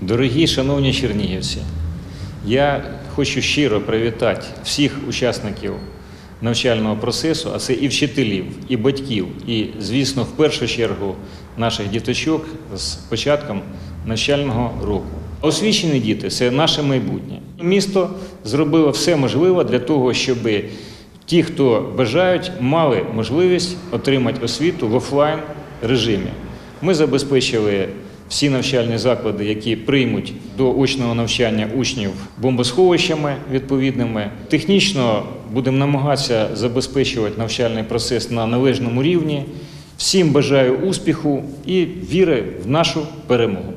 Дорогі шановні чернігівці, я хочу щиро привітати всіх учасників навчального процесу, а це і вчителів, і батьків, і, звісно, в першу чергу наших діточок з початком навчального року. Освічені діти це наше майбутнє. Місто зробило все можливе для того, щоб ті, хто бажають, мали можливість отримати освіту в офлайн режимі. Ми забезпечили всі навчальні заклади, які приймуть до очного навчання учнів бомбосховищами відповідними. Технічно будемо намагатися забезпечувати навчальний процес на належному рівні. Всім бажаю успіху і віри в нашу перемогу.